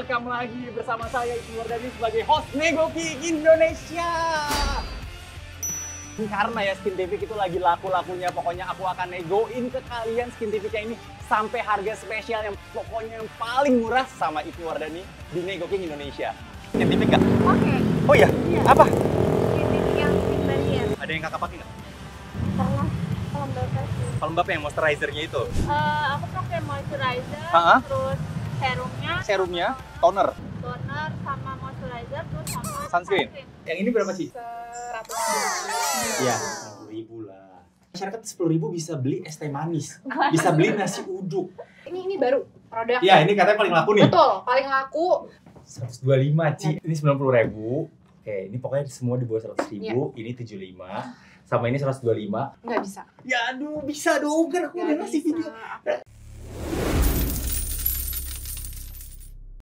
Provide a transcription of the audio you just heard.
welcome lagi bersama saya Ibu Wardani sebagai host Negoki Indonesia. Karena ya Skin TV itu lagi laku-lakunya, pokoknya aku akan negoin ke kalian Skin TV ini sampai harga spesial yang pokoknya yang paling murah sama Ibu Wardani di Negoki Indonesia. Skin TV nggak? Oke, Oh iya? Iya. Apa? ini yang skin barrier. Ada yang kakak pakai nggak? Pernah pelembabkan sih. Pelembab yang moisturizernya itu. Eh, aku pakai moisturizer, Ha-ha. terus serumnya, Serumnya, toner. toner, sama moisturizer, terus sama Sunscreen. Yang ini berapa sih? Seratus Iya, sepuluh ribu lah. Masyarakat sepuluh ribu bisa beli es teh manis, bisa beli nasi uduk. Ini ini baru produk. Iya, ini katanya paling laku nih. Betul, paling laku. 125 Ci. Ini 90 ribu. Oke, ini pokoknya semua di bawah 100 ribu. Ini 75. Sama ini 125. Nggak bisa. Ya aduh, bisa dong. Kan aku udah ngasih video.